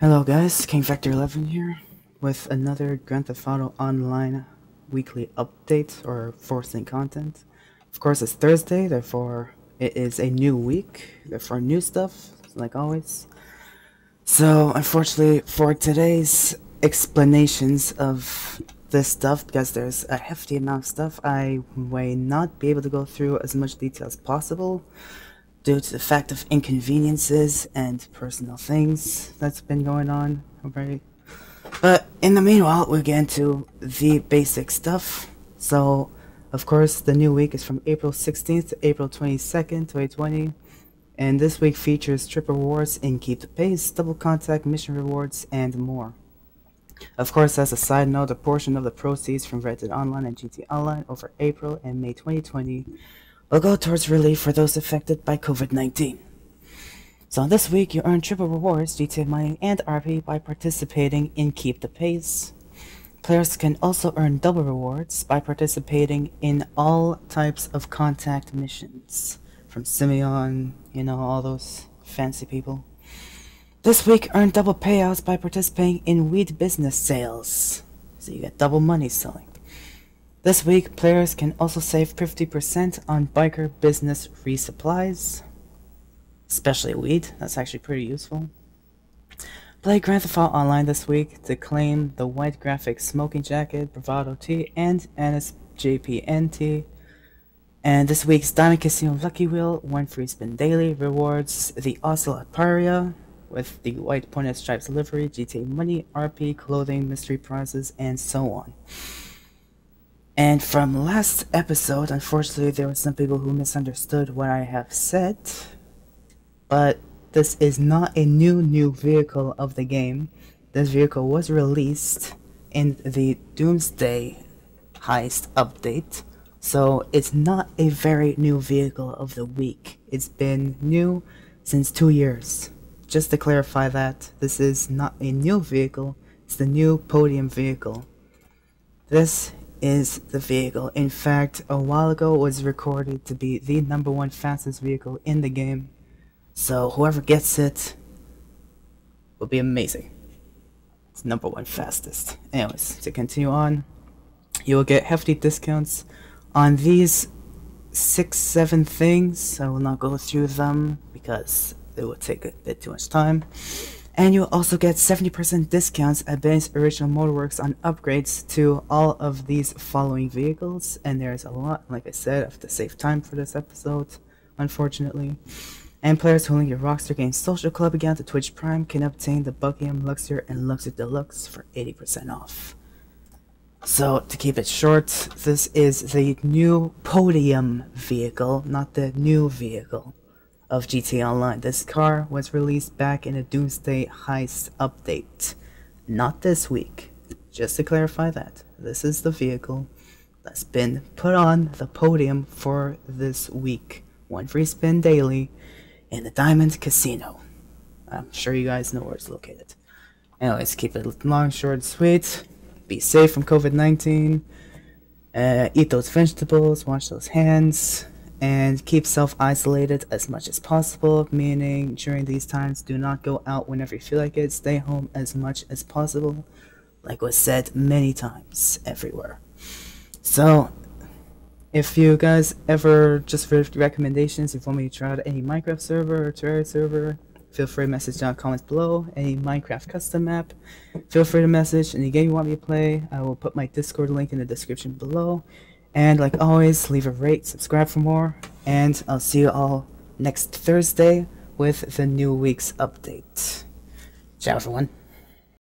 Hello guys, KingVector11 here with another Grand Theft Auto Online weekly update or forcing content. Of course it's Thursday, therefore it is a new week, therefore new stuff, like always. So unfortunately for today's explanations of this stuff, because there's a hefty amount of stuff, I may not be able to go through as much detail as possible due to the fact of inconveniences and personal things that's been going on, right? But in the meanwhile, we'll get into the basic stuff. So, of course, the new week is from April 16th to April 22nd, 2020. And this week features trip rewards in Keep the Pace, double contact mission rewards, and more. Of course, as a side note, a portion of the proceeds from Red Dead Online and GT Online over April and May 2020 will go towards relief for those affected by COVID-19. So this week you earn triple rewards, GTA money, and RP by participating in Keep the Pace. Players can also earn double rewards by participating in all types of contact missions. From Simeon, you know, all those fancy people. This week earn double payouts by participating in weed business sales. So you get double money selling. This week, players can also save 50% on biker business resupplies, especially weed, that's actually pretty useful. Play Grand Theft Auto Online this week to claim the white graphic smoking jacket, Bravado T, and NSJPNT. And this week's Diamond Casino Lucky Wheel, one free spin daily, rewards the Ocelot Paria with the white pointed stripes livery, GTA money, RP, clothing, mystery prizes, and so on. And from last episode, unfortunately, there were some people who misunderstood what I have said. But this is not a new, new vehicle of the game. This vehicle was released in the Doomsday Heist update. So it's not a very new vehicle of the week. It's been new since two years. Just to clarify that, this is not a new vehicle, it's the new podium vehicle. This is the vehicle. In fact, a while ago it was recorded to be the number one fastest vehicle in the game. So whoever gets it will be amazing. It's number one fastest. Anyways, to continue on, you will get hefty discounts on these six, seven things. I will not go through them because it would take a bit too much time. And you'll also get 70% discounts at Benny's Original Motorworks on upgrades to all of these following vehicles. And there's a lot, like I said, I have to save time for this episode, unfortunately. And players who link your Rockstar Games Social Club account to Twitch Prime can obtain the Buckingham Luxor and Luxor Deluxe for 80% off. So, to keep it short, this is the new podium vehicle, not the new vehicle of GTA Online. This car was released back in a Doomsday Heist update. Not this week. Just to clarify that, this is the vehicle that's been put on the podium for this week. One free spin daily in the Diamond Casino. I'm sure you guys know where it's located. Anyways, keep it long, short, sweet. Be safe from COVID-19. Uh, eat those vegetables, wash those hands, and keep self-isolated as much as possible, meaning during these times do not go out whenever you feel like it, stay home as much as possible, like was said many times everywhere. So, if you guys ever, just for recommendations, if you want me to try out any Minecraft server or Terraria server, feel free to message down comments below. Any Minecraft custom map, feel free to message. Any game you want me to play, I will put my Discord link in the description below. And like always, leave a rate, subscribe for more, and I'll see you all next Thursday with the new week's update. Ciao everyone.